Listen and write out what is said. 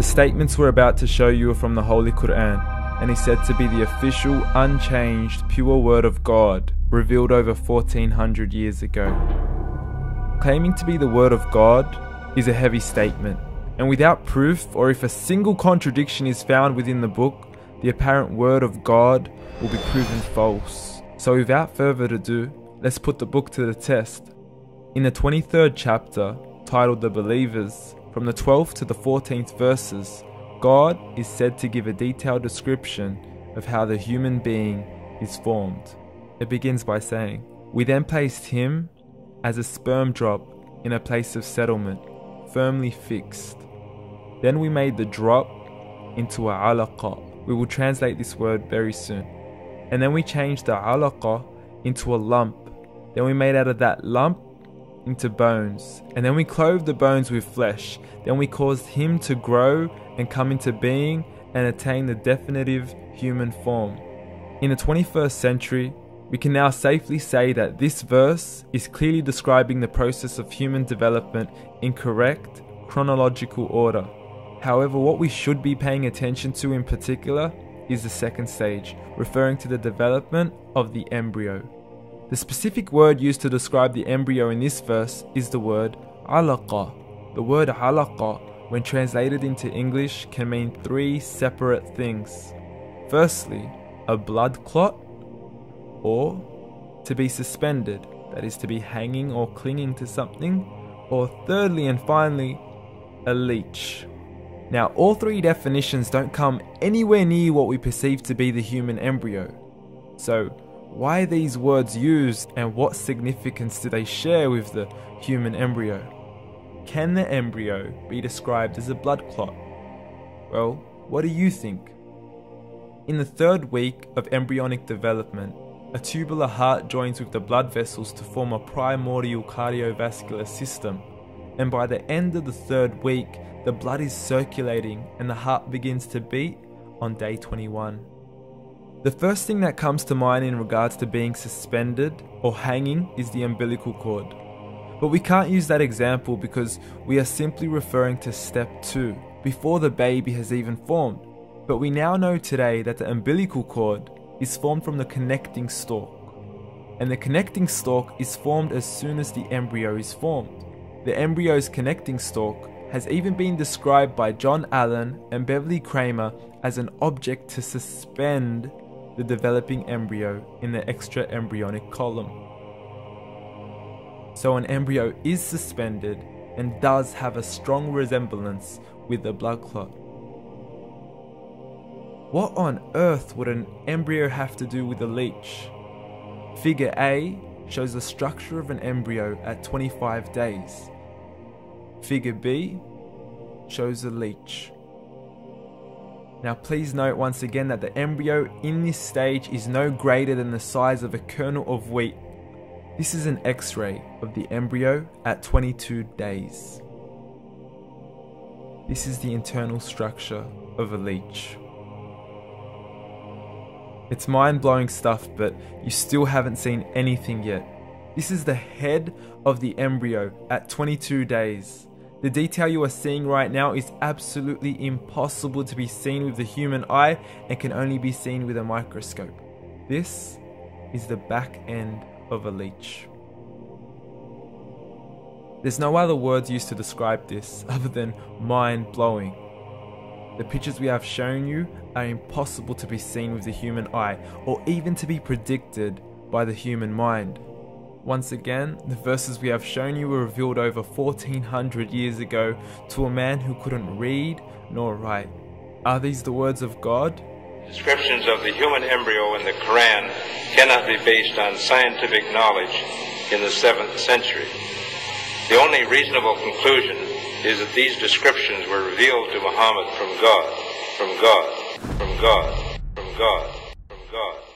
The statements we're about to show you are from the Holy Quran and is said to be the official, unchanged, pure word of God revealed over 1400 years ago. Claiming to be the word of God is a heavy statement, and without proof or if a single contradiction is found within the book, the apparent word of God will be proven false. So without further ado, let's put the book to the test. In the 23rd chapter, titled The Believers, from the 12th to the 14th verses, God is said to give a detailed description of how the human being is formed. It begins by saying, We then placed him as a sperm drop in a place of settlement, firmly fixed. Then we made the drop into a alaqa. We will translate this word very soon. And then we changed the alaqa into a lump. Then we made out of that lump into bones. And then we clove the bones with flesh. Then we caused him to grow and come into being and attain the definitive human form. In the 21st century, we can now safely say that this verse is clearly describing the process of human development in correct chronological order. However, what we should be paying attention to in particular is the second stage, referring to the development of the embryo. The specific word used to describe the embryo in this verse is the word alaqa. The word alaqa, when translated into English, can mean three separate things. Firstly, a blood clot, or to be suspended, that is, to be hanging or clinging to something, or thirdly and finally, a leech. Now, all three definitions don't come anywhere near what we perceive to be the human embryo. So, why are these words used and what significance do they share with the human embryo? Can the embryo be described as a blood clot? Well, what do you think? In the third week of embryonic development, a tubular heart joins with the blood vessels to form a primordial cardiovascular system, and by the end of the third week, the blood is circulating and the heart begins to beat on day 21. The first thing that comes to mind in regards to being suspended or hanging is the umbilical cord. But we can't use that example because we are simply referring to step 2, before the baby has even formed. But we now know today that the umbilical cord is formed from the connecting stalk. And the connecting stalk is formed as soon as the embryo is formed. The embryo's connecting stalk has even been described by John Allen and Beverly Kramer as an object to suspend the developing embryo in the extra embryonic coelom. So an embryo is suspended and does have a strong resemblance with a blood clot. What on earth would an embryo have to do with a leech? Figure A shows the structure of an embryo at 25 days. Figure B shows a leech. Now please note once again that the embryo in this stage is no greater than the size of a kernel of wheat. This is an x-ray of the embryo at 22 days. This is the internal structure of a leech. It's mind blowing stuff, but you still haven't seen anything yet. This is the head of the embryo at 22 days. The detail you are seeing right now is absolutely impossible to be seen with the human eye and can only be seen with a microscope. This is the back end of a leech. There's no other words used to describe this other than mind blowing. The pictures we have shown you are impossible to be seen with the human eye or even to be predicted by the human mind. Once again, the verses we have shown you were revealed over 1400 years ago to a man who couldn't read nor write. Are these the words of God? Descriptions of the human embryo in the Quran cannot be based on scientific knowledge in the 7th century. The only reasonable conclusion is that these descriptions were revealed to Muhammad from God, from God, from God, from God, from God.